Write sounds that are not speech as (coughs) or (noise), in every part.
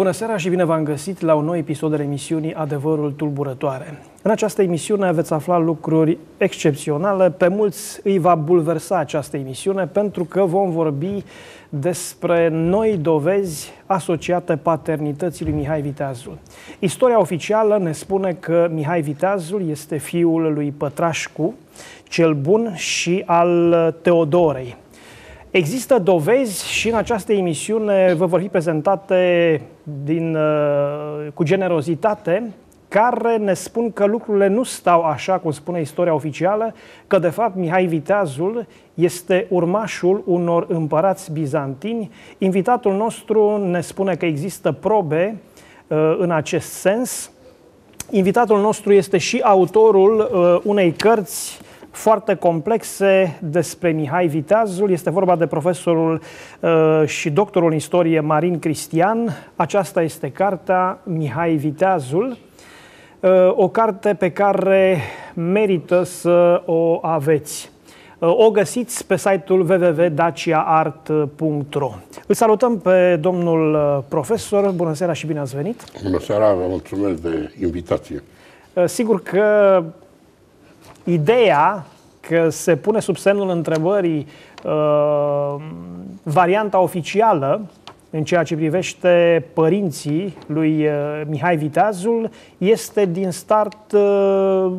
Bună seara și bine v-am găsit la un nou episod al emisiunii Adevărul Tulburătoare. În această emisiune veți afla lucruri excepționale. Pe mulți îi va bulversa această emisiune pentru că vom vorbi despre noi dovezi asociate paternității lui Mihai Viteazul. Istoria oficială ne spune că Mihai Viteazul este fiul lui Pătrașcu, cel bun și al Teodorei. Există dovezi și în această emisiune vă vor fi prezentate din, uh, cu generozitate care ne spun că lucrurile nu stau așa cum spune istoria oficială, că de fapt Mihai Viteazul este urmașul unor împărați bizantini. Invitatul nostru ne spune că există probe uh, în acest sens. Invitatul nostru este și autorul uh, unei cărți foarte complexe despre Mihai Viteazul. Este vorba de profesorul uh, și doctorul în istorie Marin Cristian. Aceasta este cartea Mihai Viteazul, uh, o carte pe care merită să o aveți. Uh, o găsiți pe site-ul www.daciaart.ro Îl salutăm pe domnul uh, profesor. Bună seara și bine ați venit! Bună seara, vă mulțumesc de invitație. Uh, sigur că ideea că se pune sub semnul întrebării uh, varianta oficială în ceea ce privește părinții lui uh, Mihai Viteazul este din start uh,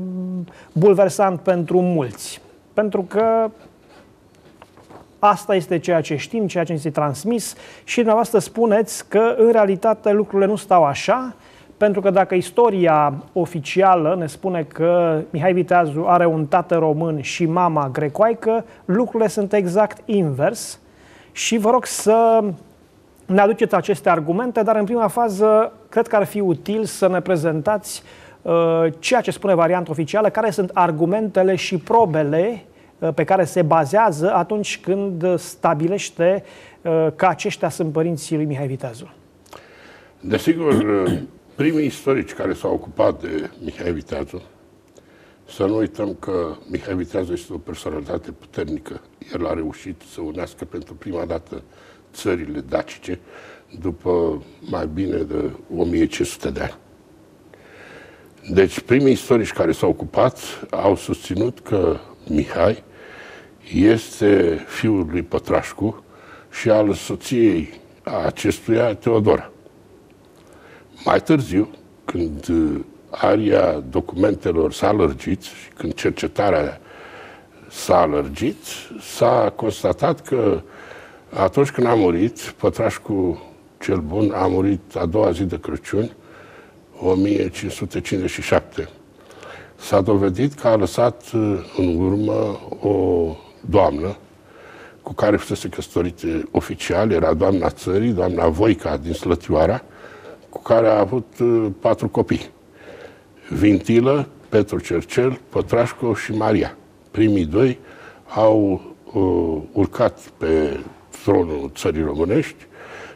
bulversant pentru mulți. Pentru că asta este ceea ce știm, ceea ce este transmis și dumneavoastră spuneți că în realitate lucrurile nu stau așa, pentru că dacă istoria oficială ne spune că Mihai Viteazu are un tată român și mama grecoaică, lucrurile sunt exact invers. Și vă rog să ne aduceți aceste argumente, dar în prima fază cred că ar fi util să ne prezentați uh, ceea ce spune varianta oficială, care sunt argumentele și probele uh, pe care se bazează atunci când stabilește uh, că aceștia sunt părinții lui Mihai Viteazu. Desigur, uh, primii istorici care s-au ocupat de Mihai Viteazu, să nu uităm că Mihai Viteazu este o personalitate puternică. El a reușit să unească pentru prima dată țările dacice după mai bine de 1500 de ani. Deci primii istorici care s-au ocupat au susținut că Mihai este fiul lui Pătrașcu și al soției acestuia, Teodora. Mai târziu, când uh, aria documentelor s-a lărgit și când cercetarea s-a lărgit, s-a constatat că atunci când a murit, Pătrașcu cel Bun a murit a doua zi de Crăciun, 1557. S-a dovedit că a lăsat uh, în urmă o doamnă cu care fusese căsătorite oficial, era doamna țării, doamna Voica din Slătioara, cu care a avut uh, patru copii. Vintilă, Petru Cercel, Pătrașcu și Maria. Primii doi au uh, urcat pe tronul țării românești.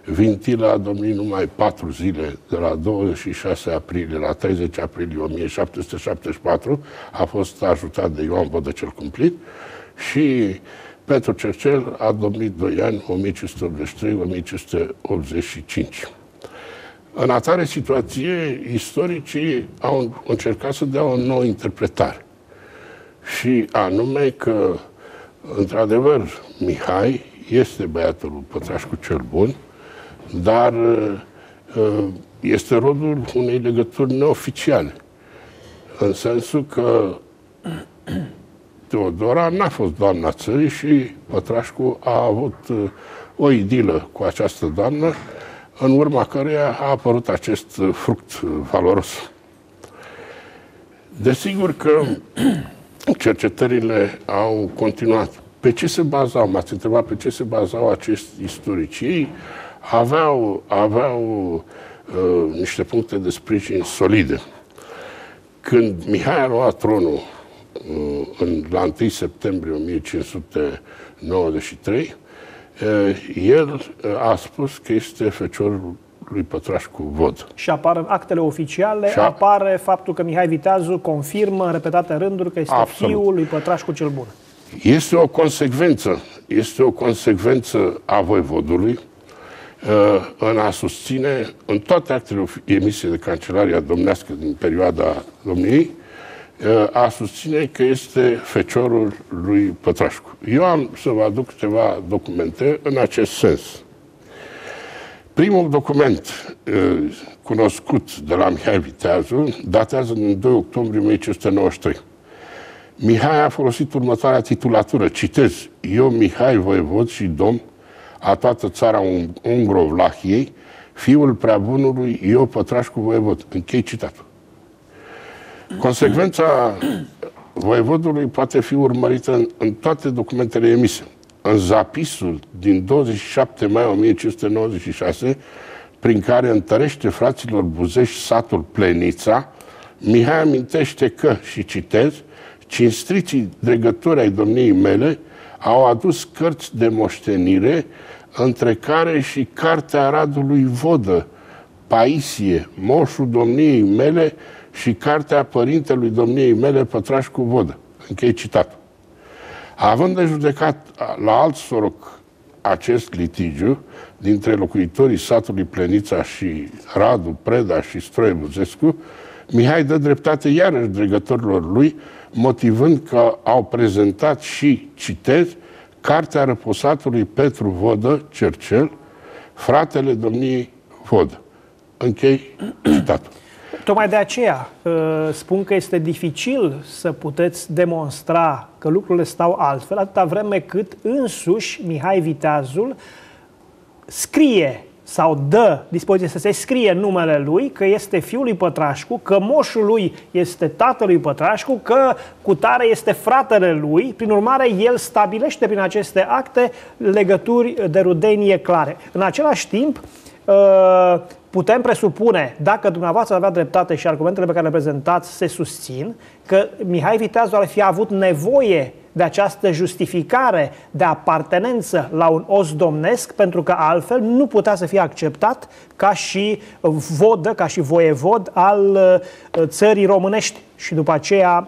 Vintilă a domnit numai patru zile, de la 26 aprilie la 30 aprilie 1774, a fost ajutat de Ioan Vodă cel Cumplit și Petru Cercel a domnit 2 ani, 1583-1585. În atare situație, istoricii au încercat să dea o nouă interpretare. Și anume că, într-adevăr, Mihai este băiatul Pătrașcu cel Bun, dar uh, este rodul unei legături neoficiale. În sensul că Teodora n-a fost doamna țării și Pătrașcu a avut uh, o idilă cu această doamnă, în urma căreia a apărut acest fruct valoros. Desigur că (clears throat) cercetările au continuat. Pe ce se bazau? M-ați întrebat pe ce se bazau acești istorici. Ei aveau, aveau uh, niște puncte de sprijin solide. Când Mihai a luat tronul uh, în, la 1 septembrie 1593, el a spus că este feciorul lui Pătrașcu Vod. Și apar actele oficiale, și a... apare faptul că Mihai Viteazu confirmă în repetate rânduri că este Absolut. fiul lui Pătrașcu cel Bun. Este o consecvență, este o consecvență a voivodului. în a susține în toate actele emise de Cancelaria Domnească din perioada domniei, a susține că este feciorul lui Pătrașcu. Eu am să vă aduc câteva documente în acest sens. Primul document cunoscut de la Mihai Viteazu datează din 2 octombrie 1593. Mihai a folosit următoarea titulatură, citez, Eu, Mihai Voievod și domn a toată țara Ungro-Vlahiei, fiul preabunului Eu, Pătrașcu Voievod. Închei citatul. Consecvența voievodului poate fi urmărită în, în toate documentele emise. În zapisul din 27 mai 1596, prin care întărește fraților Buzești satul Plenița, Mihai amintește că, și citez, cinstriții dregători ai domniei mele au adus cărți de moștenire, între care și cartea Radului Vodă, Paisie, moșul domniei mele și cartea părintelui domniei mele, Pătrașcu Vodă. Închei citatul. Având de judecat la alt soroc acest litigiu dintre locuitorii satului Plenița și Radu, Preda și Stroie Buzescu, Mihai dă dreptate iarăși dregătorilor lui, motivând că au prezentat și, citez, cartea răposatului Petru Vodă, Cercel, fratele domniei Vodă. Închei citatul. Tocmai de aceea uh, spun că este dificil să puteți demonstra că lucrurile stau altfel, atâta vreme cât însuși Mihai Viteazul scrie sau dă dispoziție să se scrie numele lui, că este fiul lui Pătrașcu, că moșul lui este tatălui Pătrașcu, că cutare este fratele lui, prin urmare el stabilește prin aceste acte legături de rudenie clare. În același timp, uh, putem presupune, dacă dumneavoastră avea dreptate și argumentele pe care le prezentați se susțin, că Mihai Viteazu ar fi avut nevoie de această justificare de apartenență la un os domnesc, pentru că altfel nu putea să fie acceptat ca și vodă, ca și voievod al uh, țării românești și după aceea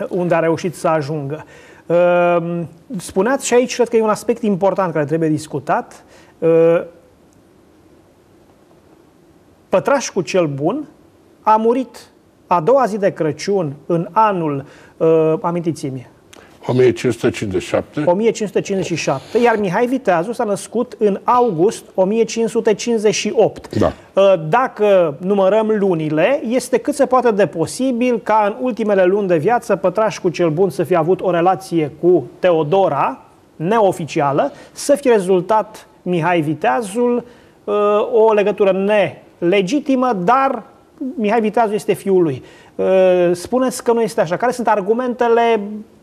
uh, unde a reușit să ajungă. Uh, spuneați și aici, cred că e un aspect important care trebuie discutat, Pătrașcu cel Bun a murit a doua zi de Crăciun în anul, uh, amintiți-mi, 1557. 1557, iar Mihai Viteazu s-a născut în august 1558. Da. Uh, dacă numărăm lunile, este cât se poate de posibil ca în ultimele luni de viață Pătrașcu cel Bun să fie avut o relație cu Teodora, neoficială, să fie rezultat Mihai Viteazul uh, o legătură ne legitimă, dar Mihai Viteazu este fiul lui. Uh, spuneți că nu este așa. Care sunt argumentele,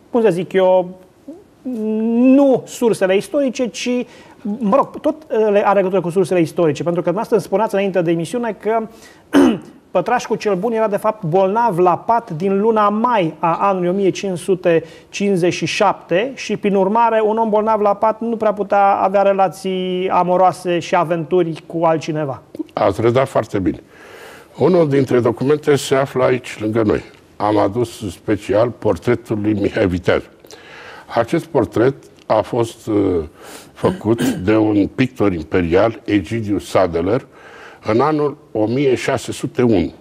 cum să zic eu, nu sursele istorice, ci, mă rog, tot uh, are legătură cu sursele istorice, pentru că dumneavoastră îmi spuneați înainte de emisiune că (clears throat) Pătrașcu cel Bun era de fapt bolnav la pat din luna mai a anului 1557 și prin urmare un om bolnav la pat nu prea putea avea relații amoroase și aventuri cu altcineva. Ați redat foarte bine. Unul dintre documente se află aici lângă noi. Am adus special portretul lui Mihai Viteaz. Acest portret a fost uh, făcut de un pictor imperial, Egidiu Sadeler, în anul 1601,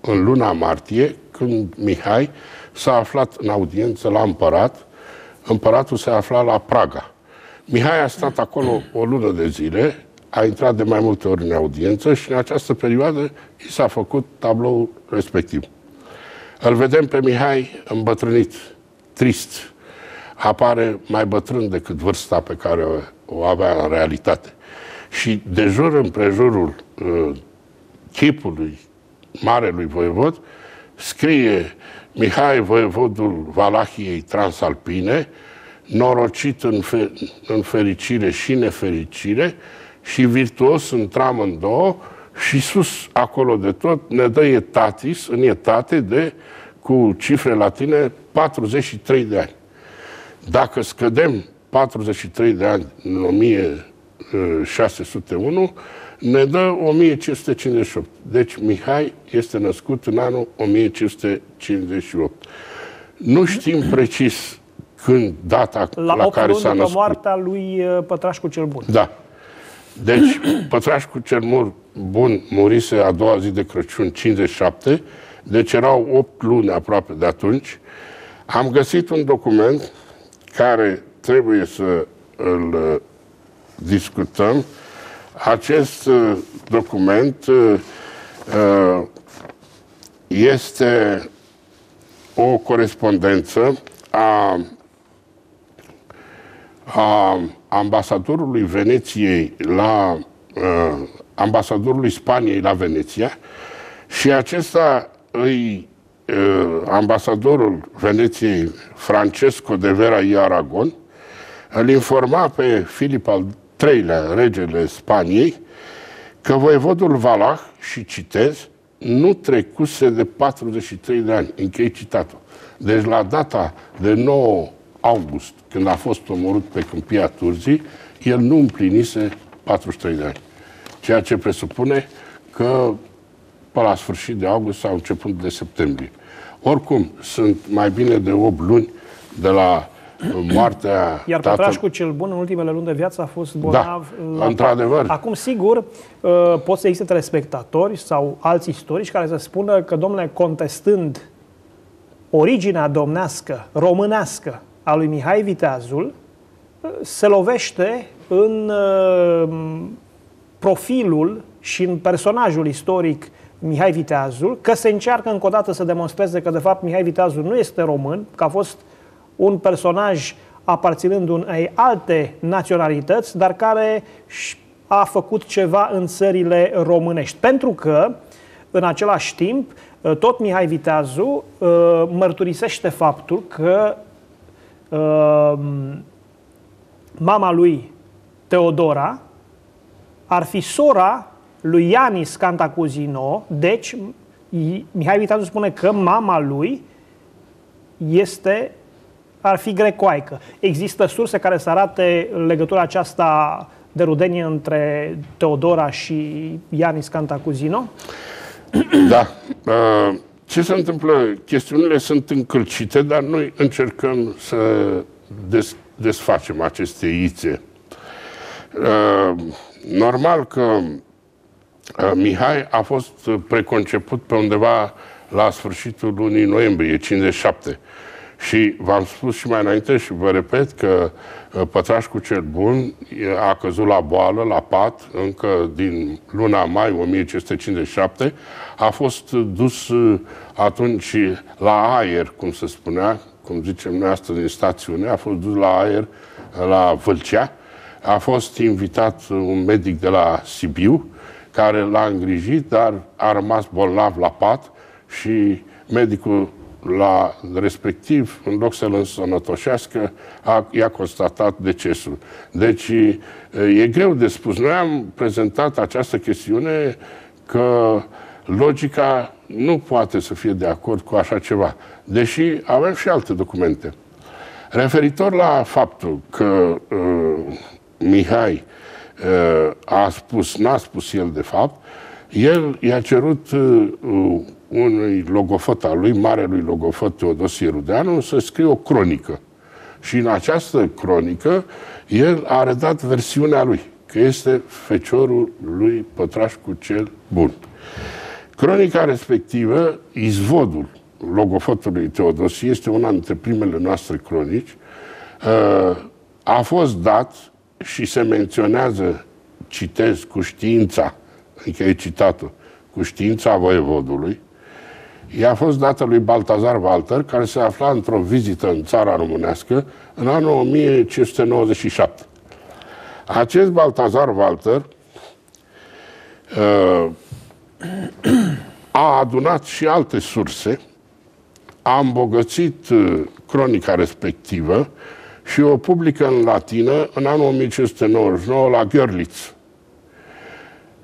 în luna martie, când Mihai s-a aflat în audiență la împărat, împăratul se afla la Praga. Mihai a stat acolo o lună de zile, a intrat de mai multe ori în audiență și în această perioadă i s-a făcut tabloul respectiv. Îl vedem pe Mihai îmbătrânit, trist, apare mai bătrân decât vârsta pe care o avea în realitate. Și de jur împrejurul uh, chipului marelui voievod scrie Mihai voievodul Valahiei Transalpine, norocit în, fe- în fericire și nefericire și virtuos în două și sus acolo de tot ne dă etatis, în etate de, cu cifre latine, 43 de ani. Dacă scădem 43 de ani în 1601, ne dă 1558. Deci Mihai este născut în anul 1558. Nu știm precis când, data la, la care s-a născut. La moartea lui uh, Pătrașcu cel Bun. Da. Deci, (clears throat) Pătrașcu cel Bun murise a doua zi de Crăciun, 57, deci erau 8 luni aproape de atunci. Am găsit un document care trebuie să îl uh, discutăm. Acest uh, document uh, este o corespondență a, a ambasadorului Veneției la uh, ambasadorului Spaniei la Veneția și acesta îi uh, ambasadorul Veneției Francesco de Vera i Aragon îl informa pe Filip al III-lea, regele Spaniei, că voievodul Valah, și citez, nu trecuse de 43 de ani. Închei citatul. Deci la data de 9 august, când a fost omorât pe câmpia Turzii, el nu împlinise 43 de ani. Ceea ce presupune că pe la sfârșit de august sau început de septembrie. Oricum, sunt mai bine de 8 luni de la (clears throat) moartea Iar tatăl... cu cel bun în ultimele luni de viață a fost bolnav da, la într-adevăr. Acum, sigur, uh, pot să existe telespectatori sau alți istorici care să spună că, domnule, contestând originea domnească, românească a lui Mihai Viteazul, uh, se lovește în uh, profilul și în personajul istoric Mihai Viteazul, că se încearcă încă o dată să demonstreze că, de fapt, Mihai Viteazul nu este român, că a fost un personaj aparținând unei alte naționalități, dar care a făcut ceva în țările românești. Pentru că, în același timp, tot Mihai Viteazu uh, mărturisește faptul că uh, mama lui, Teodora, ar fi sora lui Ianis Cantacuzino, deci Mihai Viteazu spune că mama lui este ar fi grecoaică. Există surse care să arate legătura aceasta de rudenie între Teodora și Ianis Cantacuzino? Da. Uh, ce se întâmplă? Chestiunile sunt încălcite, dar noi încercăm să des, desfacem aceste ițe. Uh, normal că uh, Mihai a fost preconceput pe undeva la sfârșitul lunii noiembrie, 57. Și v-am spus și mai înainte și vă repet că uh, Pătrașcu cel Bun a căzut la boală, la pat, încă din luna mai 1557. A fost dus uh, atunci la aer, cum se spunea, cum zicem noi astăzi în stațiune, a fost dus la aer uh, la Vâlcea. A fost invitat un medic de la Sibiu, care l-a îngrijit, dar a rămas bolnav la pat și medicul la respectiv, în loc să-l însănătoșească, a, i-a constatat decesul. Deci e greu de spus. Noi am prezentat această chestiune că logica nu poate să fie de acord cu așa ceva, deși avem și alte documente. Referitor la faptul că uh, Mihai uh, a spus, n-a spus el de fapt, el i-a cerut uh, unui logofăt al lui, marelui logofăt Teodosie Rudeanu, să scrie o cronică. Și în această cronică, el a redat versiunea lui, că este feciorul lui Pătrașcu cel Bun. Cronica respectivă, izvodul logofătului Teodosie, este una dintre primele noastre cronici, uh, a fost dat și se menționează, citez, cu știința, închei citatul, cu știința voievodului, i-a fost dată lui Baltazar Walter, care se afla într-o vizită în țara românească în anul 1597. Acest Baltazar Walter uh, a adunat și alte surse, a îmbogățit uh, cronica respectivă și o publică în latină în anul 1599 la Görlitz.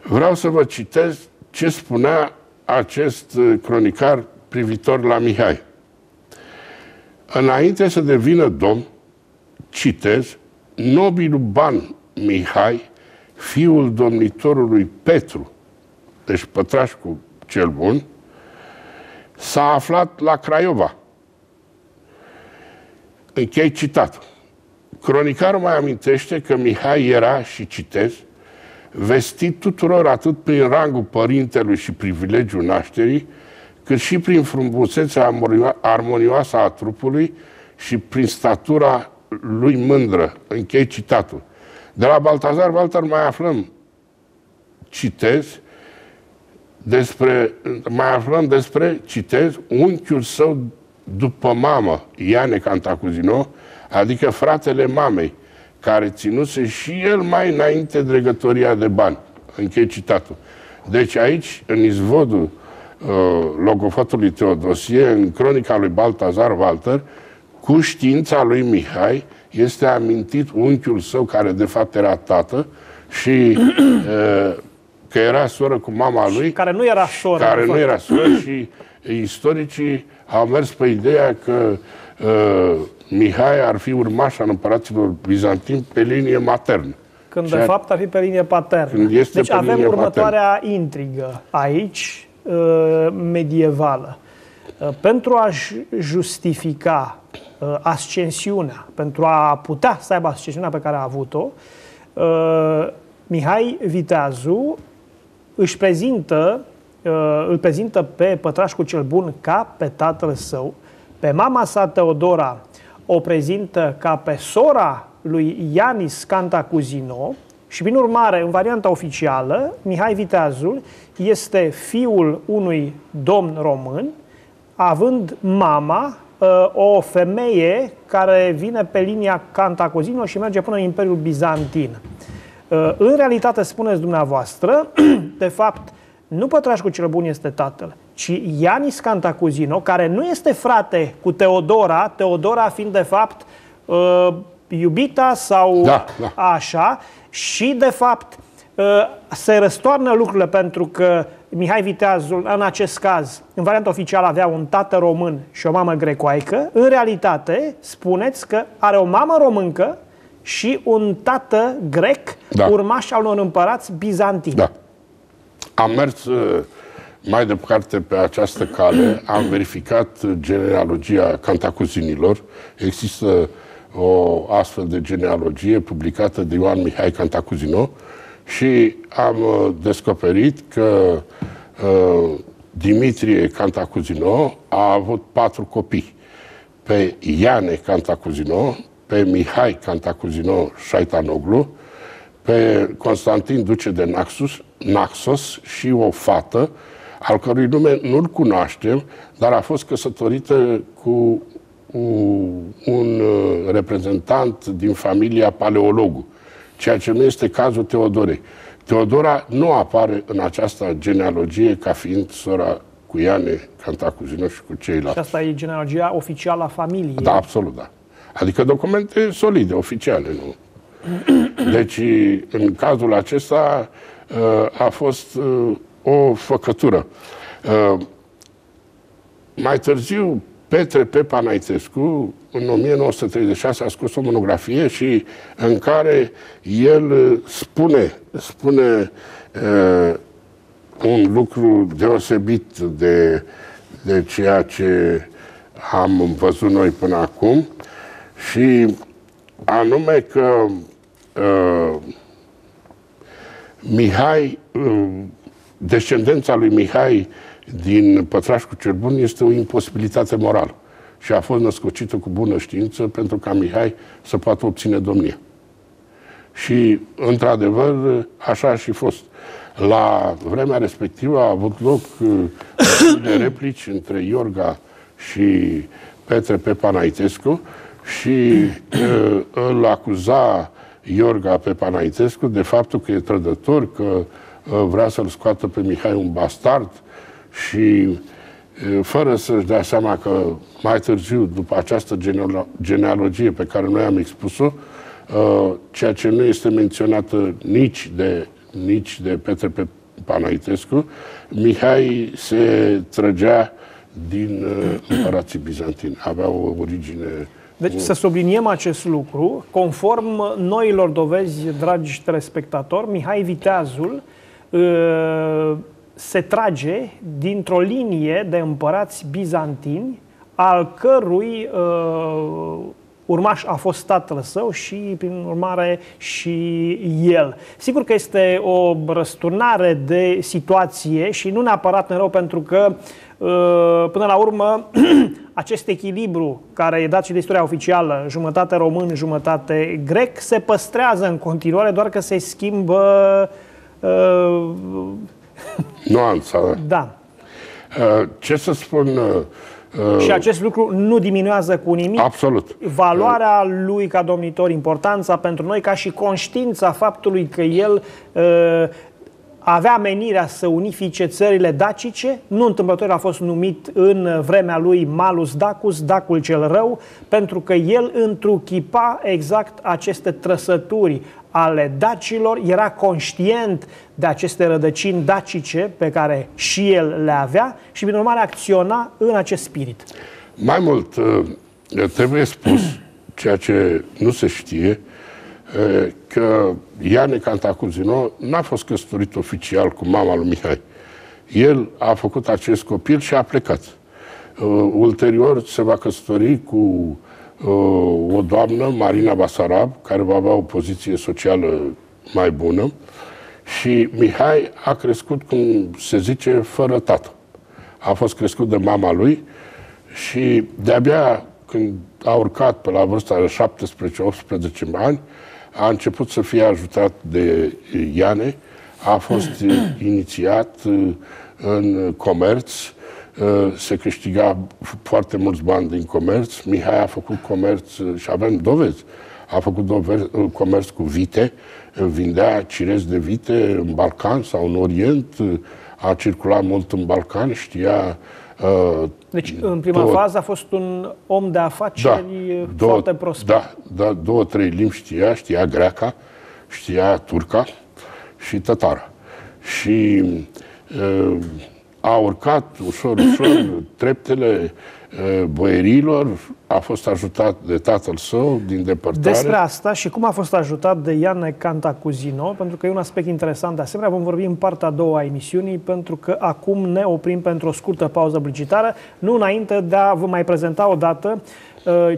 Vreau să vă citez ce spunea acest uh, cronicar privitor la Mihai. Înainte să devină domn, citez, nobilul ban Mihai, fiul domnitorului Petru, deci Pătrașcu cel bun, s-a aflat la Craiova. Închei citatul. Cronicarul mai amintește că Mihai era, și citez, vestit tuturor atât prin rangul părintelui și privilegiul nașterii, cât și prin frumusețea armonioasă a trupului și prin statura lui mândră. Închei citatul. De la Baltazar Walter mai aflăm, citez, despre, mai aflăm despre, citez, unchiul său după mamă, Iane Cantacuzino, adică fratele mamei, care ținuse și el mai înainte dregătoria de bani. Închei citatul. Deci aici, în izvodul uh, logofotului Teodosie, în cronica lui Baltazar Walter, cu știința lui Mihai, este amintit unchiul său, care de fapt era tată, și uh, că era soră cu mama lui. Care nu era soră. Care nu era soră și istoricii au mers pe ideea că uh, Mihai ar fi urmaș al împăraților bizantini pe linie maternă. Când Ceea... de fapt ar fi pe linie paternă. Când este deci pe avem linie următoarea paternă. intrigă aici, uh, medievală. Uh, pentru a-și justifica uh, ascensiunea, pentru a putea să aibă ascensiunea pe care a avut-o, Mihai Viteazu își prezintă, îl prezintă pe Pătrașcu cel Bun ca pe tatăl său, pe mama sa Teodora o prezintă ca pe sora lui Ianis Cantacuzino și, prin urmare, în varianta oficială, Mihai Viteazul este fiul unui domn român, având mama uh, o femeie care vine pe linia Cantacuzino și merge până în Imperiul Bizantin. Uh, în realitate, spuneți dumneavoastră, (clears throat) de fapt, nu Pătrașcu cel Bun este tatăl, ci Ianis Cantacuzino, care nu este frate cu Teodora, Teodora fiind de fapt uh, iubita sau da, da. așa, și de fapt uh, se răstoarnă lucrurile pentru că Mihai Viteazul, în acest caz, în varianta oficială avea un tată român și o mamă grecoaică. În realitate, spuneți că are o mamă româncă și un tată grec, da. urmaș al unor împărați bizantini. Da. Am mers uh, mai departe pe această cale, am verificat genealogia cantacuzinilor. Există o astfel de genealogie publicată de Ioan Mihai Cantacuzino și am uh, descoperit că uh, Dimitrie Cantacuzino a avut patru copii. Pe Iane Cantacuzino, pe Mihai Cantacuzino Șaitanoglu, pe Constantin Duce de Naxos, Naxos și o fată, al cărui nume nu-l cunoaștem, dar a fost căsătorită cu un uh, reprezentant din familia Paleologu, ceea ce nu este cazul Teodorei. Teodora nu apare în această genealogie ca fiind sora cu Iane, Cantacuzino și cu ceilalți. Și asta e genealogia oficială a familiei. Da, absolut, da. Adică documente solide, oficiale, nu? Deci, în cazul acesta, uh, a fost uh, o făcătură. Mai târziu, Petre Pepa Naitescu, în 1936, a scos o monografie și în care el spune, spune uh, un lucru deosebit de, de ceea ce am văzut noi până acum și anume că uh, Mihai, uh, descendența lui Mihai din Pătrașcu cel Bun este o imposibilitate morală și a fost născocită cu bună știință pentru ca Mihai să poată obține domnie. Și, într-adevăr, așa a și fost. La vremea respectivă a avut loc uh, (coughs) de replici între Iorga și Petre Pepanaitescu și uh, îl acuza Iorga Pepanaitescu de faptul că e trădător, că uh, vrea să-l scoată pe Mihai un bastard, și fără să-și dea seama că mai târziu, după această genealogie pe care noi am expus-o, ceea ce nu este menționată nici de, nici de Petre pe Panaitescu, Mihai se trăgea din împărații bizantini. Avea o origine deci să subliniem acest lucru, conform noilor dovezi, dragi telespectatori, Mihai Viteazul se trage dintr-o linie de împărați bizantini, al cărui uh, urmaș a fost tatăl său și, prin urmare, și el. Sigur că este o răsturnare de situație și nu neapărat mereu pentru că uh, Până la urmă, (clears throat) acest echilibru care e dat și de istoria oficială, jumătate român, jumătate grec, se păstrează în continuare, doar că se schimbă uh, Nuanța. da. Uh, Ce să spun? uh, uh, Și acest lucru nu diminuează cu nimic Absolut. valoarea lui ca domnitor, importanța pentru noi, ca și conștiința faptului că el uh, avea menirea să unifice țările dacice. Nu întâmplător a fost numit în vremea lui Malus Dacus, Dacul cel rău, pentru că el întruchipa exact aceste trăsături ale dacilor, era conștient de aceste rădăcini dacice pe care și el le avea și, prin urmare, acționa în acest spirit. Mai mult, uh, trebuie spus, (clears throat) ceea ce nu se știe, uh, că Iane Cantacuzino n-a fost căsătorit oficial cu mama lui Mihai. El a făcut acest copil și a plecat. Uh, Ulterior se va căsători cu uh, o doamnă, Marina Basarab, care va avea o poziție socială mai bună și Mihai a crescut, cum se zice, fără tată. A fost crescut de mama lui și de-abia când a urcat pe la vârsta de 17-18 ani, a început să fie ajutat de Iane, a fost eh, inițiat eh, în comerț, eh, se câștiga foarte mulți bani din comerț. Mihai a făcut comerț eh, și avem dovezi. A făcut dove- eh, comerț cu vite, eh, vindea cirezi de vite în Balcan sau în Orient, eh, a circulat mult în Balcan, știa uh, Deci, în prima două- fază a fost un om de afaceri da, foarte prosper. Da, da, două, trei limbi știa, știa greaca, știa turca și tătara. Și uh, a urcat ușor, ușor treptele uh, boierilor, a fost ajutat de tatăl său din depărtare. Despre asta și cum a fost ajutat de Iane Cantacuzino, pentru că e un aspect interesant. De asemenea, vom vorbi în partea a doua a emisiunii, pentru că acum ne oprim pentru o scurtă pauză publicitară, nu înainte de a vă mai prezenta o dată uh,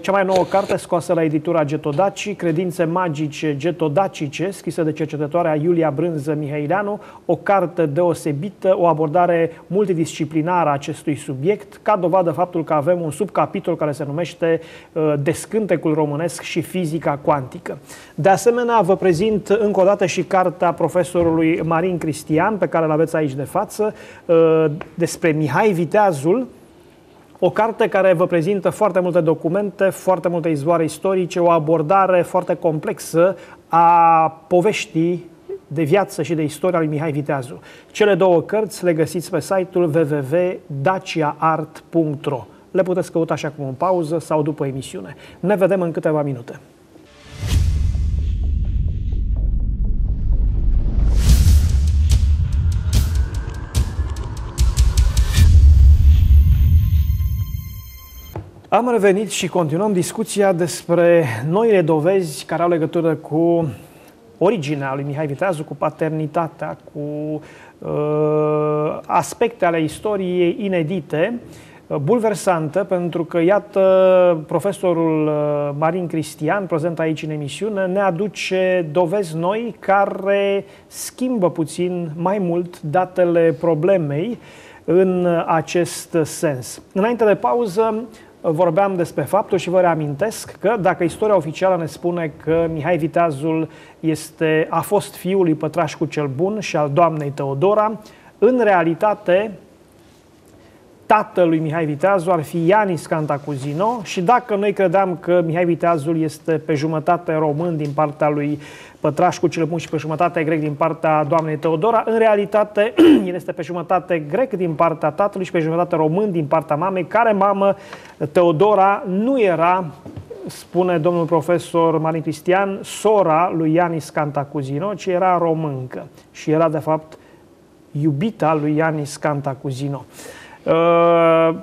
cea mai nouă carte scoasă la editura Getodaci, Credințe magice getodacice, scrisă de cercetătoarea Iulia Brânză Mihaileanu, o carte deosebită, o abordare multidisciplinară a acestui subiect, ca dovadă faptul că avem un subcapitol care se numește uh, Descântecul românesc și fizica cuantică. De asemenea, vă prezint încă o dată și cartea profesorului Marin Cristian, pe care îl aveți aici de față, uh, despre Mihai Viteazul, o carte care vă prezintă foarte multe documente, foarte multe izvoare istorice, o abordare foarte complexă a poveștii de viață și de istoria lui Mihai Viteazu. Cele două cărți le găsiți pe site-ul www.daciaart.ro. Le puteți căuta și acum în pauză sau după emisiune. Ne vedem în câteva minute. Am revenit și continuăm discuția despre noile dovezi care au legătură cu originea lui Mihai Viteazu, cu paternitatea, cu uh, aspecte ale istoriei inedite, uh, bulversantă, pentru că, iată, profesorul uh, Marin Cristian, prezent aici în emisiune, ne aduce dovezi noi care schimbă puțin mai mult datele problemei în acest sens. Înainte de pauză, vorbeam despre faptul și vă reamintesc că dacă istoria oficială ne spune că Mihai Viteazul este, a fost fiul lui Pătrașcu cel Bun și al doamnei Teodora, în realitate tatălui Mihai Viteazu ar fi Ianis Cantacuzino și dacă noi credeam că Mihai Viteazul este pe jumătate român din partea lui Pătrașcu cel Bun și pe jumătate grec din partea doamnei Teodora, în realitate (clears throat) el este pe jumătate grec din partea tatălui și pe jumătate român din partea mamei, care mamă Teodora nu era spune domnul profesor Marin Cristian, sora lui Ianis Cantacuzino, ci era româncă și era de fapt iubita lui Ianis Cantacuzino. Uh,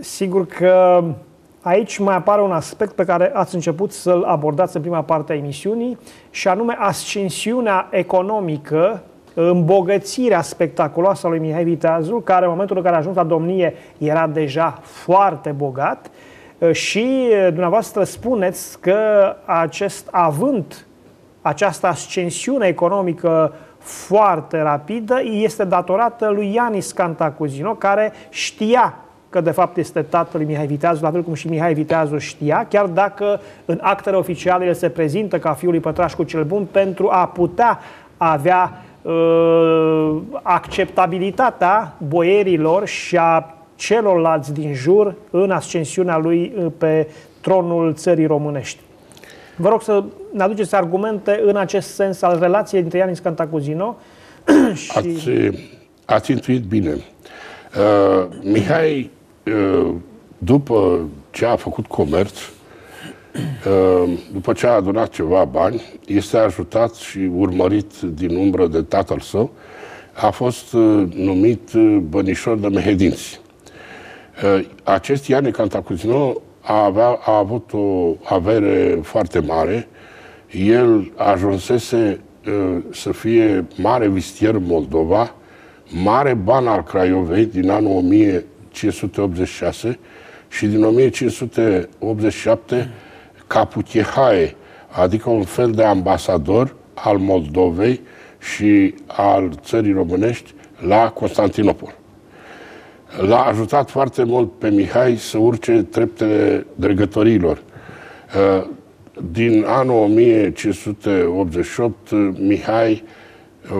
sigur că aici mai apare un aspect pe care ați început să-l abordați în prima parte a emisiunii și anume ascensiunea economică, îmbogățirea spectaculoasă a lui Mihai Viteazul, care în momentul în care a ajuns la domnie era deja foarte bogat, și dumneavoastră spuneți că acest avânt, această ascensiune economică foarte rapidă este datorată lui Ianis Cantacuzino, care știa că de fapt este tatăl Mihai Viteazu, la fel cum și Mihai Viteazu știa, chiar dacă în actele oficiale el se prezintă ca fiul lui Pătrașcu cel Bun pentru a putea avea uh, acceptabilitatea boierilor și a celorlalți din jur în ascensiunea lui uh, pe tronul țării românești. Vă rog să ne aduceți argumente în acest sens al relației dintre Ianis Cantacuzino (clears throat) și... Ați, ați intuit bine. Uh, Mihai, uh, după ce a făcut comerț, uh, după ce a adunat ceva bani, este ajutat și urmărit din umbră de tatăl său, a fost uh, numit uh, bănișor de mehedinți. Uh, acest Iane Cantacuzino a, avea, a avut o avere foarte mare. El ajunsese uh, să fie mare vistier Moldova, mare ban al Craiovei din anul 1586 și din 1587 Caputiehae, adică un fel de ambasador al Moldovei și al țării românești la Constantinopol l-a ajutat foarte mult pe Mihai să urce treptele dregătorilor. Uh, din anul 1588, Mihai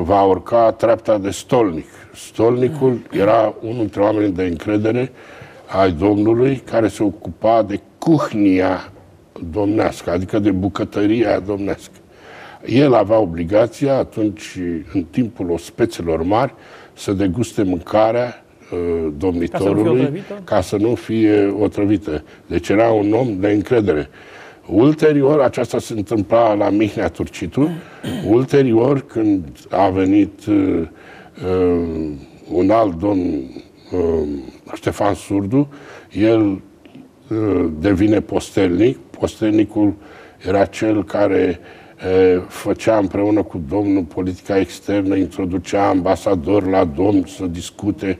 va urca treapta de stolnic. Stolnicul era unul dintre oamenii de încredere ai Domnului care se ocupa de cuhnia domnească, adică de bucătăria domnească. El avea obligația atunci, în timpul ospețelor mari, să deguste mâncarea uh, domnitorului ca să, ca să nu fie otrăvită. Deci era un om de încredere. Ulterior, aceasta se întâmpla la Mihnea Turcitu, ulterior, când a venit uh, uh, un alt domn, uh, Ștefan Surdu, el uh, devine postelnic. Postelnicul era cel care uh, făcea împreună cu domnul politica externă, introducea ambasador la domn să discute.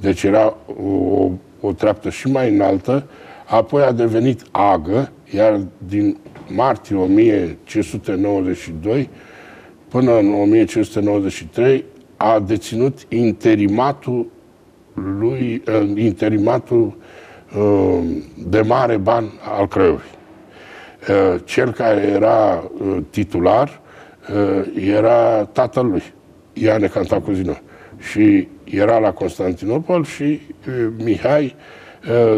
Deci era o, o treaptă și mai înaltă, apoi a devenit agă, iar din martie 1592 până în 1593 a deținut interimatul lui, interimatul uh, de mare ban al Craiovei. Uh, cel care era uh, titular era tatăl lui, Iane Cantacuzino. Și era la Constantinopol și Mihai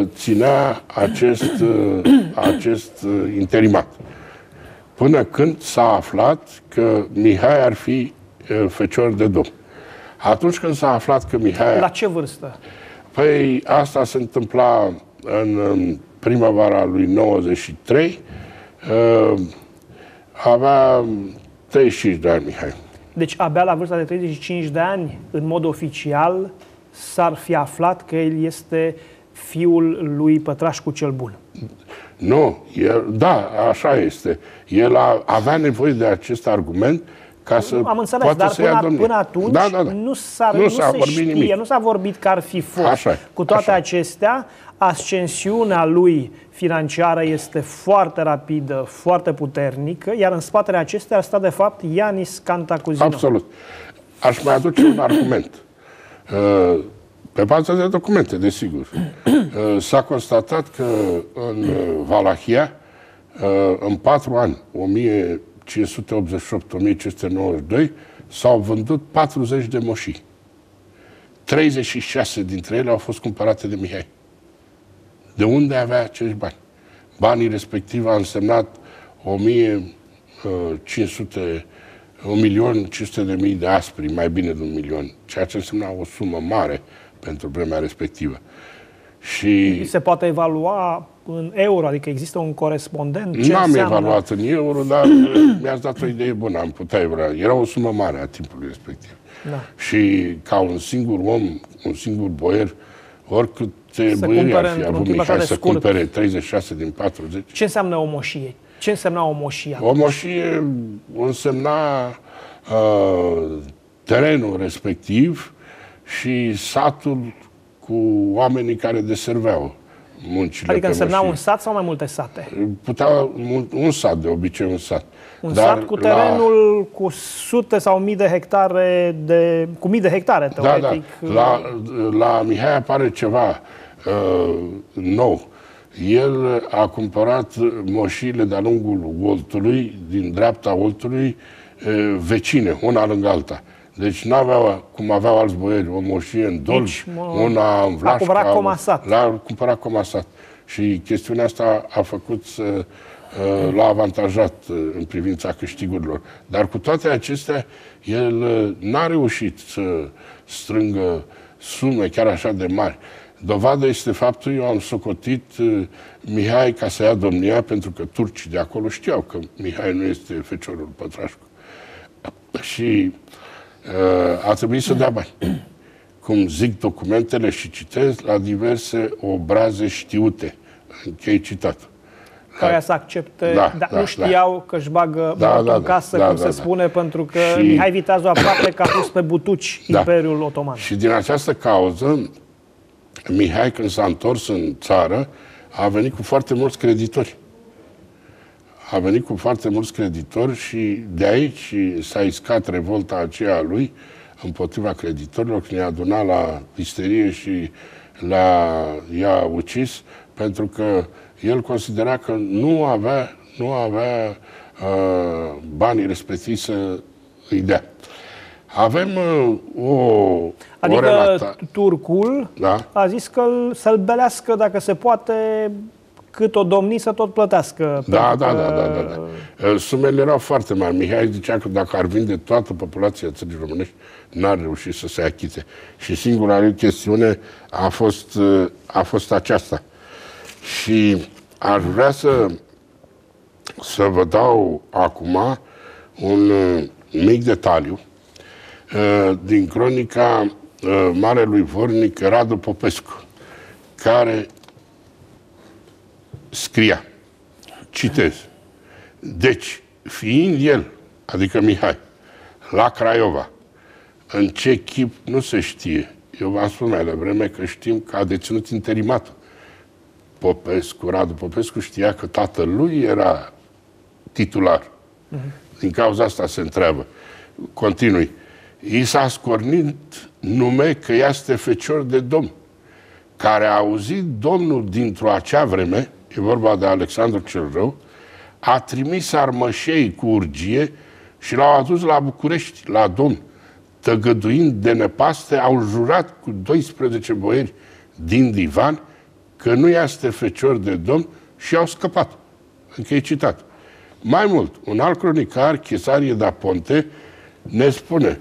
ținea acest, acest interimat. Până când s-a aflat că Mihai ar fi fecior de domn. Atunci când s-a aflat că Mihai... La ce vârstă? Păi asta se întâmpla în primăvara lui 93. Avea 35 de ani Mihai. Deci abia la vârsta de 35 de ani, în mod oficial, s-ar fi aflat că el este fiul lui Pătrașcu cel Bun. Nu, el, da, așa este. El a, avea nevoie de acest argument ca să Am înțeles, poată dar să până, ia până atunci da, da, da. nu, s-a, nu, nu s-a se știe, nimic. nu s-a vorbit că ar fi fost. Așa, Cu toate așa. acestea, ascensiunea lui financiară este foarte rapidă, foarte puternică, iar în spatele acestea stă de fapt Ianis Cantacuzino. Absolut. Aș mai aduce un argument. (clears throat) Uh, pe bază de documente, desigur. (clears throat) Uh, s-a constatat că în uh, Valahia, în patru ani, 1588-1592, s-au vândut 40 de moșii. 36 dintre ele au fost cumpărate de Mihai. De unde avea acești bani? Banii respectiv au însemnat 1500 1.500.000 de mii de aspri, mai bine de un milion, ceea ce însemna o sumă mare pentru vremea respectivă. Și se poate evalua în euro, adică există un corespondent? Nu am evaluat în euro, dar (coughs) mi-ați dat o idee bună, am putea evalua. Era o sumă mare a timpului respectiv. Da. Și ca un singur om, un singur boier, oricât băierii ar fi avut Mihai să scurt. cumpere 36 din 40. Ce înseamnă o moșie? Ce însemna o moșie? O moșie însemna uh, terenul respectiv și satul cu oamenii care deserveau. muncile Adică pe însemna moșie. un sat sau mai multe sate? Putea un, un sat, de obicei un sat. Un sat cu terenul cu sute sau mii de hectare, de, cu mii de hectare, La, da, teoretic. da. La, la Mihai apare ceva uh, nou. El a cumpărat moșiile de-a lungul Oltului, din dreapta Oltului, uh, vecine, una lângă alta. Deci nu avea, cum aveau alți boieri, o moșie în Dolj, Nici, mă, una în Vlașca. cumpărat comasat. L-a cumpărat comasat. Și chestiunea asta a făcut să uh, l-a avantajat uh, în privința câștigurilor. Dar cu toate acestea, el uh, n-a reușit să strângă sume chiar așa de mari. Dovadă este faptul, eu am socotit uh, Mihai ca să ia domnia, pentru că turcii de acolo știau că Mihai nu este feciorul Pătrașcu. Și uh, a trebuit să dea bani. (clears throat) Cum zic documentele și citez, la diverse obraze știute. Închei citatul. care să accepte, Da, dar da, nu știau că își bagă Da, mortul da, în da, casă, da, cum da, se da. spune, pentru că Și- Mihai Viteazu aproape că a pus pe butuci (clears throat) Da. Imperiul Otoman. Și din această cauză, Mihai, când s-a întors în țară, a venit cu foarte mulți creditori. A venit cu foarte mulți creditori și de aici s-a iscat revolta aceea a lui împotriva creditorilor, când i-a adunat la isterie și l-a, i-a ucis, pentru că el considera că nu avea, nu avea uh, banii respectivi să îi dea. Avem uh, o, o Adică relata- turcul Da. a zis că îl- să-l belească, dacă se poate, cât o domni să tot plătească. Da, pentru da, că- da, da, da, da. Uh, Sumele erau foarte mari. Mihai zicea că dacă ar vinde toată populația țării românești, n-ar reuși să se achite. Și singura lui chestiune a fost, uh, a fost aceasta. Și aș vrea să, să vă dau acum un uh, mic detaliu uh, din cronica uh, Marelui Vornic Radu Popescu, care scria, citez, deci, fiind el, adică Mihai, la Craiova, în ce chip nu se știe. Eu v-am spus mai devreme că știm că a deținut interimat. Popescu, Radu Popescu știa că tatăl lui era titular. Din cauza asta se întreabă. Continui. I s-a scornit nume că este fecior de domn, care a auzit domnul dintr-o acea vreme, e vorba de Alexandru cel Rău, a trimis armășei cu urgie și l-au adus la București, la domn. Tăgăduind de năpaste, au jurat cu 12 boieri din divan că nu este fecior de domn și au scăpat. Închei citat. Mai mult, un alt cronicar, Chesarie da Ponte, ne spune,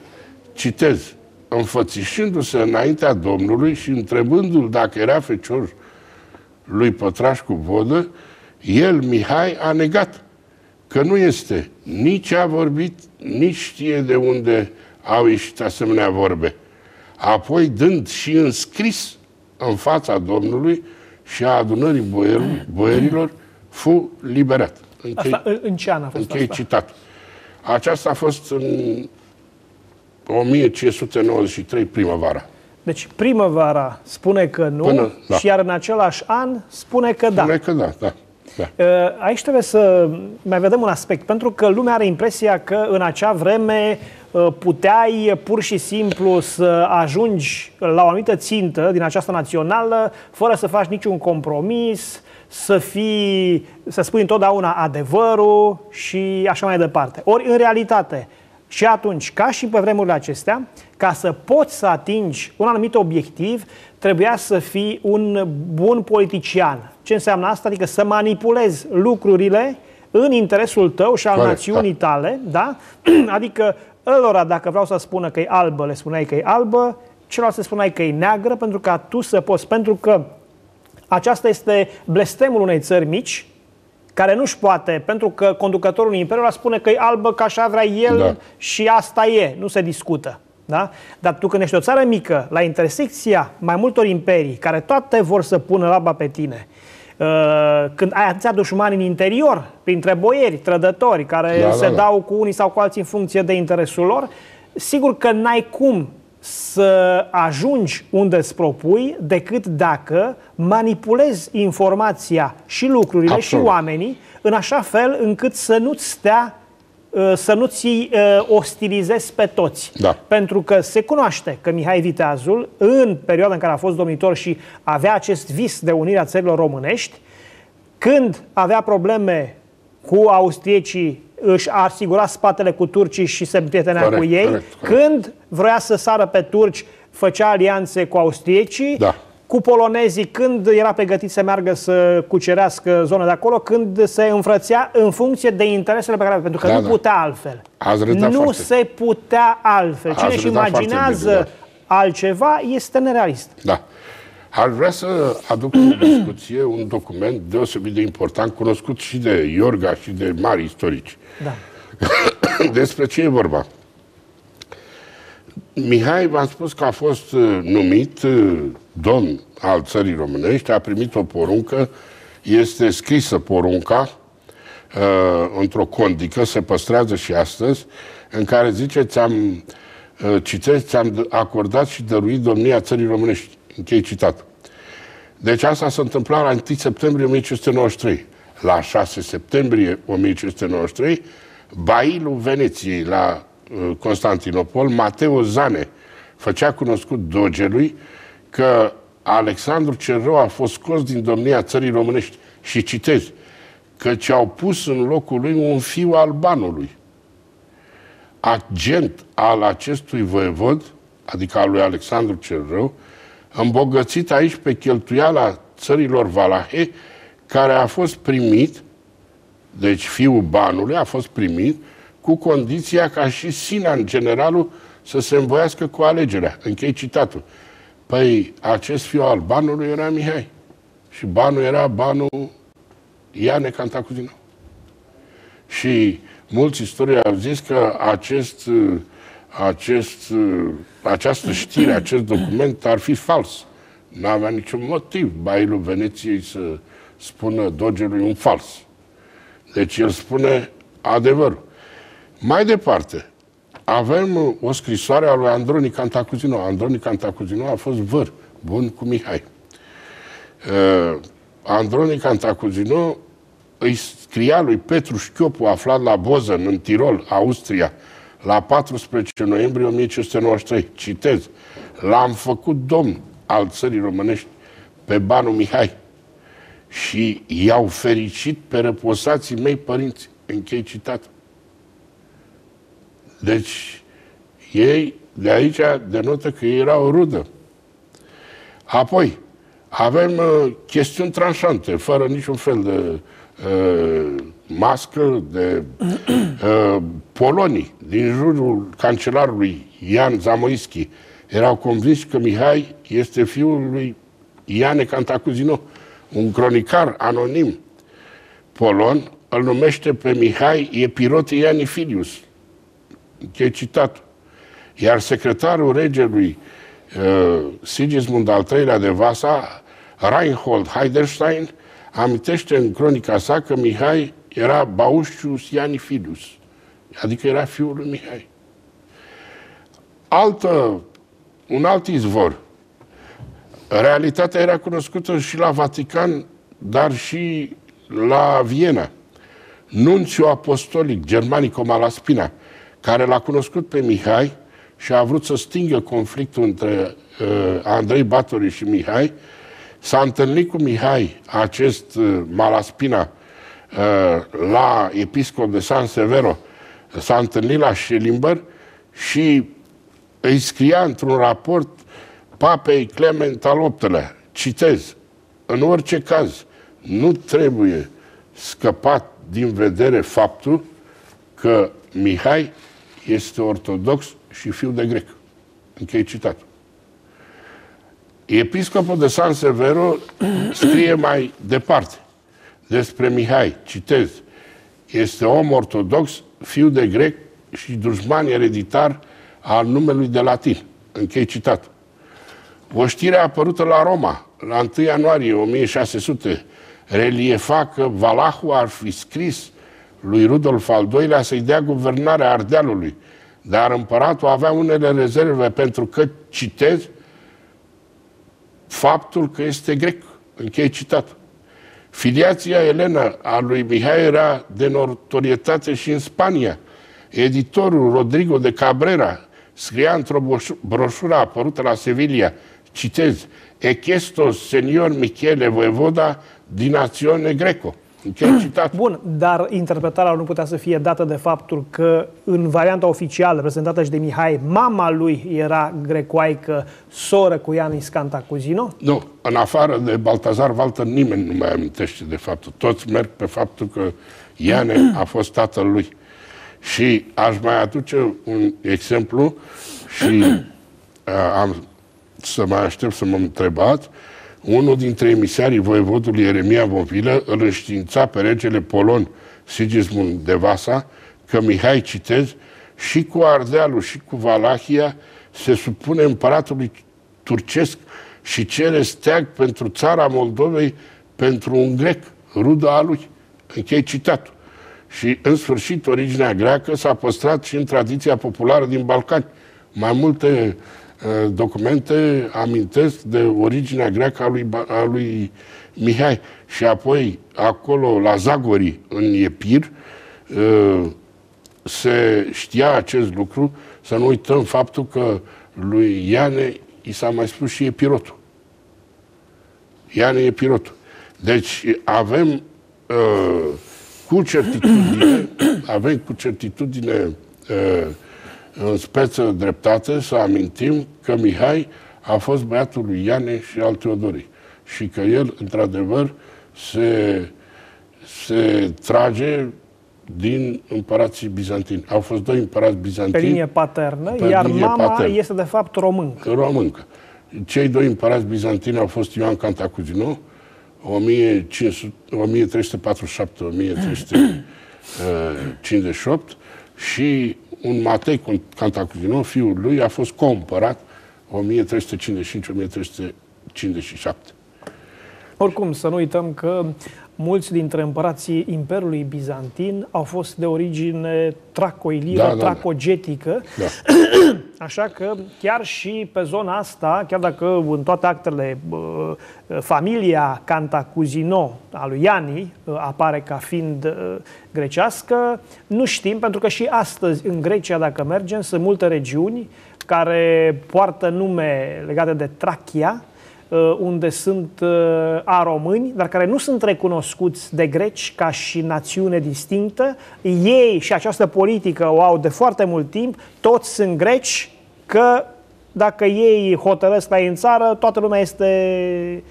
citez, înfățișându-se înaintea Domnului și întrebându-l dacă era fecior lui Pătrașcu Vodă, el, Mihai, a negat că nu este. Nici a vorbit, nici știe de unde au ieșit asemenea vorbe. Apoi, dând și înscris în fața Domnului și a adunării boierilor, boierilor fu liberat. Închei, Asta, în- în ce an a fost închei asta? citat. Aceasta a fost în 1593, primăvara. Deci primăvara spune că nu Până- da. și iar în același an spune că da. Spune că da, da. da. Uh, Aici trebuie să mai vedem un aspect, pentru că lumea are impresia că în acea vreme uh, puteai pur și simplu să ajungi la o anumită țintă din această națională fără să faci niciun compromis, să fii, să spui întotdeauna adevărul și așa mai departe. Ori în realitate, și atunci, ca și pe vremurile acestea, ca să poți să atingi un anumit obiectiv, trebuia să fii un bun politician. Ce înseamnă asta? Adică să manipulezi lucrurile în interesul tău și al Corect, națiunii tale, da? (clears throat) Adică ălora, dacă vreau să spună că e albă, le spuneai că e albă, celorlalți le spuneai că e neagră, pentru ca tu să poți, pentru că aceasta este blestemul unei țări mici, care nu-și poate, pentru că conducătorul Imperiului spune că e albă ca așa vrea el Da. și asta e, nu se discută. Da? Dar tu când ești o țară mică, la intersecția mai multor imperii, care toate vor să pună laba pe tine, uh, când ai atâția dușmani în interior, printre boieri, trădători, care Da, da, se da. dau cu unii sau cu alții în funcție de interesul lor, sigur că n-ai cum să ajungi unde îți propui decât dacă manipulezi informația și lucrurile Absolut. și oamenii în așa fel încât să nu-ți stea uh, să nu-ți uh, ostilizezi pe toți. Da. Pentru că se cunoaște că Mihai Viteazul, în perioada în care a fost domnitor și avea acest vis de unire a țărilor românești, când avea probleme cu austriecii, își asigura spatele cu turcii și se prietenea Corect, cu ei. corect, corect. Când vroia să sară pe turci, făcea alianțe cu austriecii. Da. Cu polonezii, când era pregătit să meargă să cucerească zona de acolo, când se înfrățea în funcție de interesele pe care avea, pentru că Da, nu da. putea altfel. Ați redat nu foarte- se putea altfel. Ați Cine își redat foarte imaginează bine, da. altceva este nerealist. Da. Aș vrea să aduc în discuție un document deosebit de important, cunoscut și de Iorga și de mari istorici. Da. (coughs) Despre ce e vorba? Mihai, v-am spus că a fost uh, numit uh, domn al țării românești, a primit o poruncă, este scrisă porunca uh, într-o condică, se păstrează și astăzi, în care zice, ți-am, uh, citesc, ți-am acordat și dăruit domnia țării românești. Închei citatul. Deci asta s-a întâmplat la 1 septembrie 1593. La 6 septembrie 1593, bailul Veneției la uh, Constantinopol, Mateo Zane, făcea cunoscut dogelui că Alexandru cel Rău a fost scos din domnia țării românești și citez, că ce-au pus în locul lui un fiu al banului agent al acestui voievod, adică al lui Alexandru cel Rău, îmbogățit aici pe cheltuiala țărilor Valahe, care a fost primit, deci fiul banului a fost primit, cu condiția ca și Sinan, generalul, să se învoiască cu alegerea. Închei citatul. Păi acest fiu al banului era Mihai. Și banul era banul Iane Cantacuzino. Și mulți istorii au zis că acest, acest, această știre, acest document ar fi fals. Nu avea niciun motiv bailul Veneției să spună dogelui un fals. Deci el spune adevărul. Mai departe, avem o scrisoare a lui Androni Cantacuzino. Androni Cantacuzino a fost văr, bun cu Mihai. Uh, Androni Cantacuzino îi scria lui Petru Șchiopu, aflat la Bozăn, în Tirol, Austria, la 14 noiembrie 1593. Citez. L-am făcut domn al țării românești pe banul Mihai și i-au fericit pe răposații mei părinți. Închei citatul. Deci, ei de aici denotă că ei erau o rudă. Apoi, avem uh, chestiuni tranșante, fără niciun fel de uh, mască, de (clears throat) uh, polonii din jurul cancelarului Ian Zamoischi. Erau convinși că Mihai este fiul lui Iane Cantacuzino, un cronicar anonim polon, îl numește pe Mihai Epirote Ianifilius. Închei citatul. Iar secretarul regelui uh, Sigismund al III-lea de Vasa, Reinhold Heidenstein, amintește în cronica sa că Mihai era Baușcius Ianifilius, adică era fiul lui Mihai. Altă, un alt izvor. Realitatea era cunoscută și la Vatican, dar și la Viena. Nunțiu apostolic Germanico Malaspina, care l-a cunoscut pe Mihai și a vrut să stingă conflictul între uh, Andrei Batori și Mihai, s-a întâlnit cu Mihai, acest uh, Malaspina, uh, la episcop de San Severo, s-a întâlnit la Schellimber și îi scria într-un raport papei Clement al VIII-lea, citez, în orice caz, nu trebuie scăpat din vedere faptul că Mihai este ortodox și fiu de grec. Închei citatul. Episcopul de San Severo scrie mai departe despre Mihai, citez, este om ortodox, fiu de grec și dușman ereditar al numelui de latin. Închei citatul. O știre apărută la Roma, la 1 ianuarie 1600, reliefa că Valahu ar fi scris lui Rudolf al II-lea să-i dea guvernarea Ardealului, Dar împăratul avea unele rezerve pentru că, citez, faptul că este grec. Închei citat. Filiația Elena a lui Mihai era de notorietate și în Spania. Editorul Rodrigo de Cabrera scria într-o broșură apărută la Sevilla, citez, Echestos senior Michele Voivoda Națiune Greco. (clears throat) citat. Bun, dar interpretarea nu putea să fie dată de faptul că în varianta oficială prezentată și de Mihai, mama lui era grecoaică, soră cu Ianis Cantacuzino? Nu, în afară de Baltazar Walter nimeni nu mai amintește de faptul. Toți merg pe faptul că Iane a fost tatăl lui. Și aș mai aduce un exemplu și (clears throat) am să mai aștept să mă întrebați, unul dintre emisarii voievodului Ieremia Vonvilă îl înștiința pe regele Polon Sigismund de Vasa că Mihai, citez, și cu Ardealul și cu Valahia se supune împăratului turcesc și cere steag pentru țara Moldovei pentru un grec, ruda a lui. Închei citatul. Și, în sfârșit, originea greacă s-a păstrat și în tradiția populară din Balcani. Mai multe uh, documente amintesc de originea greacă a lui, a lui Mihai. Și apoi, acolo, la Zagori, în Epir, uh, se știa acest lucru, să nu uităm faptul că lui Iane i s-a mai spus și Epirotul. Iane Epirotul. Deci avem uh, cu certitudine, (coughs) avem cu certitudine uh, în speță dreptate să amintim că Mihai a fost băiatul lui Iane și al Teodorei și că el, într-adevăr, se, se trage din împărații bizantini. Au fost doi împărați bizantini. Pe linie paternă, pe iar linie mama paternă. este de fapt româncă. Româncă. Cei doi împărați bizantini au fost Ioan Cantacuzino 1347-1358 și un Matei Cantacuzino, fiul lui, a fost compărat 1355-1357. Oricum, să nu uităm că mulți dintre împărații Imperiului Bizantin au fost de origine tracoiliră, da, da, da, tracogetică, da. (clears throat) așa că chiar și pe zona asta, chiar dacă în toate actele familia Cantacuzino a lui Iani apare ca fiind grecească, nu știm, pentru că și astăzi în Grecia, dacă mergem, sunt multe regiuni care poartă nume legate de Trachia, Uh, unde sunt uh, a români, dar care nu sunt recunoscuți de greci ca și națiune distinctă. Ei și această politică o au de foarte mult timp, toți sunt greci, că dacă ei hotărăsc la ei în țară, toată lumea este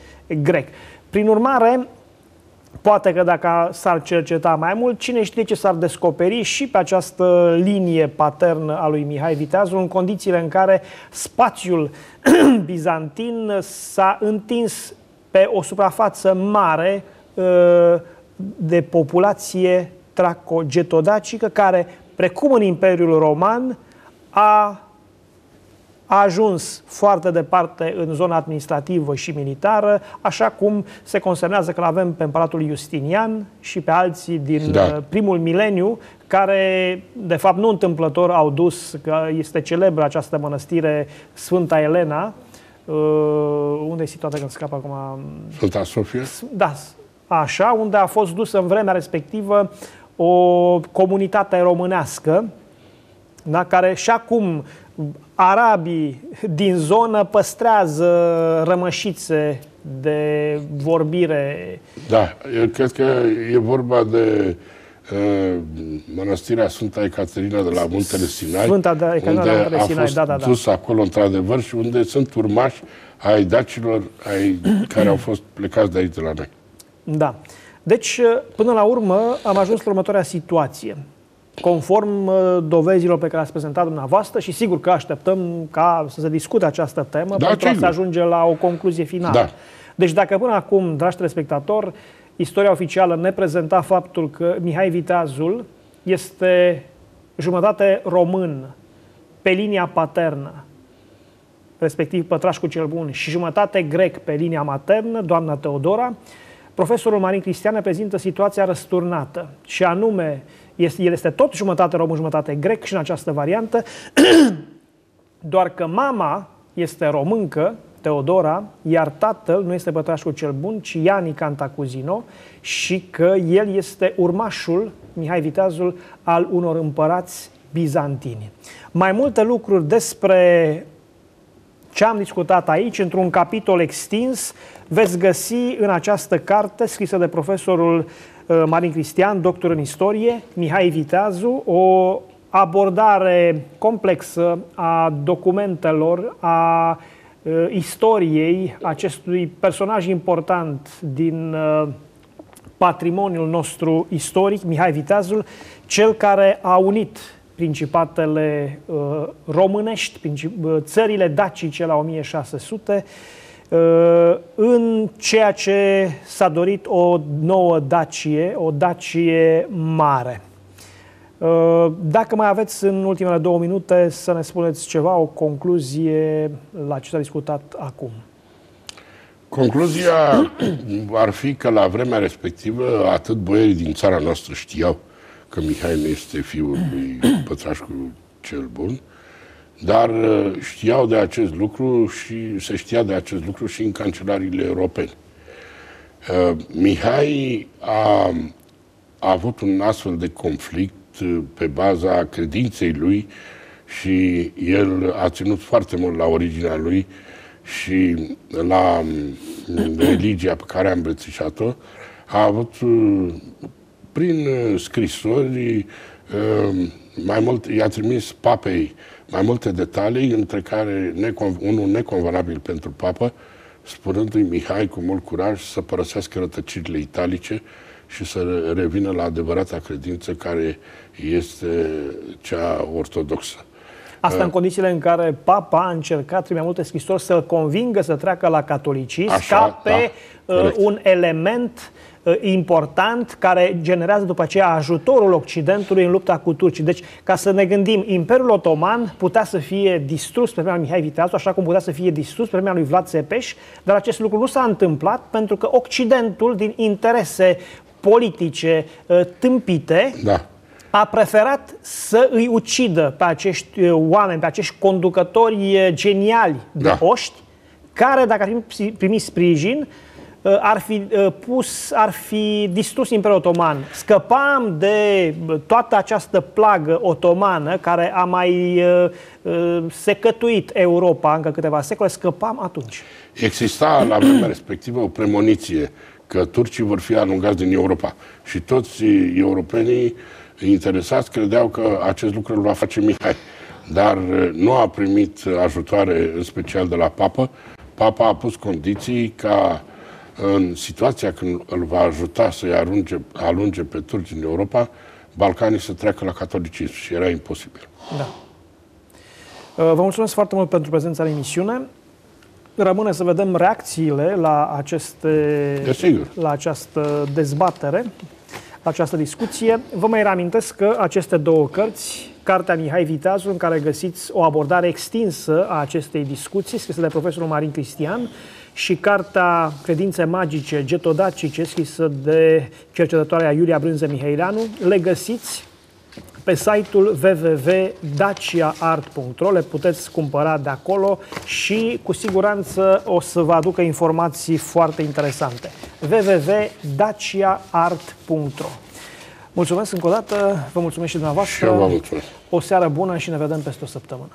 grec. Prin urmare, Poate că dacă s-ar cerceta mai mult, cine știe ce s-ar descoperi și pe această linie paternă a lui Mihai Viteazul, în condițiile în care spațiul (clears throat) bizantin s-a întins pe o suprafață mare uh, de populație tracogetodacică, care, precum în Imperiul Roman, a a ajuns foarte departe în zona administrativă și militară, așa cum se consemnează că avem pe împăratul Justinian și pe alții din da. Uh, primul mileniu, care, de fapt, nu întâmplător au dus, că este celebră această mănăstire Sfânta Elena, uh, unde e situată, când scapă acum... Sfânta Sofia? Da, așa, unde a fost dusă în vremea respectivă o comunitate românească, da, care și acum arabii din zonă păstrează rămășițe de vorbire. Da, eu cred că e vorba de uh, mănăstirea Sfânta Ecaterina de la Muntele Sinai, Sfânta de Ecaterina unde de la Muntele Sinai, a fost da, da, da. dus acolo într-adevăr și unde sunt urmași ai dacilor ai, care au fost plecați de aici de la noi. Da. Deci, până la urmă, am ajuns la următoarea situație conform uh, dovezilor pe care ați prezentat dumneavoastră și sigur că așteptăm ca să se discute această temă da, pentru a se ajunge la o concluzie finală. Da. Deci dacă până acum, dragi telespectatori, istoria oficială ne prezenta faptul că Mihai Viteazul este jumătate român pe linia paternă, respectiv Pătrașcu cel Bun, și jumătate grec pe linia maternă, doamna Teodora, Profesorul Marin Cristian prezintă situația răsturnată și anume, este, el este tot jumătate român, jumătate grec și în această variantă, (clears throat) doar că mama este româncă, Teodora, iar tatăl nu este bătrașul cel bun, ci Iani Cantacuzino și că el este urmașul, Mihai Viteazul, al unor împărați bizantini. Mai multe lucruri despre ce am discutat aici, într-un capitol extins, veți găsi în această carte scrisă de profesorul uh, Marin Cristian, doctor în istorie, Mihai Viteazu, o abordare complexă a documentelor, a uh, istoriei acestui personaj important din uh, patrimoniul nostru istoric, Mihai Viteazul, cel care a unit principatele uh, românești, princip- uh, țările dacice la 1600, uh, în ceea ce s-a dorit o nouă Dacie, o Dacie mare. Uh, dacă mai aveți în ultimele două minute să ne spuneți ceva, o concluzie la ce s-a discutat acum. Concluzia ar fi că la vremea respectivă atât boierii din țara noastră știau că Mihai nu este fiul lui Pătrașcu cel bun, dar uh, știau de acest lucru și se știa de acest lucru și în cancelariile europene. Uh, Mihai a, a avut un astfel de conflict uh, pe baza credinței lui și el a ținut foarte mult la originea lui și la um, religia pe care a îmbrățișat-o. A avut prin uh, scrisori, uh, mai mult, i-a trimis papei mai multe detalii, între care necon, unul neconvenabil pentru papă, spunându-i Mihai cu mult curaj să părăsească rătăcirile italice și să revină la adevărata credință care este cea ortodoxă. Asta în uh, condițiile în care papa a încercat prin mai multe scrisori să-l convingă să treacă la catolicism Așa, ca pe da, un element Uh, important care generează după aceea ajutorul Occidentului în lupta cu turcii. Deci, ca să ne gândim, Imperiul Otoman putea să fie distrus pe vremea Mihai Viteazu, așa cum putea să fie distrus pe vremea lui Vlad Țepeș, dar acest lucru nu s-a întâmplat pentru că Occidentul, din interese politice uh, tâmpite, da a preferat să îi ucidă pe acești uh, oameni, pe acești conducători geniali de da. oști, care, dacă ar fi primit sprijin, Uh, ar fi uh, pus, ar fi distrus Imperiul Otoman. Scăpam de toată această plagă otomană care a mai uh, secătuit Europa încă câteva secole, scăpam atunci. Exista la vremea respectivă o premoniție că turcii vor fi alungați din Europa și toți europenii interesați credeau că acest lucru îl va face Mihai. Dar nu a primit ajutoare, în special de la papă. Papa a pus condiții ca în situația când îl va ajuta să-i alunge, alunge pe turci în Europa, Balcanii să treacă la catolicism și era imposibil. Da. Uh, vă mulțumesc foarte mult pentru prezența în emisiune. Rămâne să vedem reacțiile la, aceste, Desigur. la această dezbatere, la această discuție. Vă mai reamintesc că aceste două cărți, Cartea Mihai Viteazu, în care găsiți o abordare extinsă a acestei discuții, scrisă de profesorul Marin Cristian, și cartea Credințe magice, getodacice, scrisă de cercetătoarea Iulia Brânză Mihaileanu, le găsiți pe site-ul www.daciaart.ro, le puteți cumpăra de acolo și cu siguranță o să vă aducă informații foarte interesante. www.daciaart.ro Mulțumesc încă o dată, vă mulțumesc și dumneavoastră. Și eu vă mulțumesc. O seară bună și ne vedem peste o săptămână.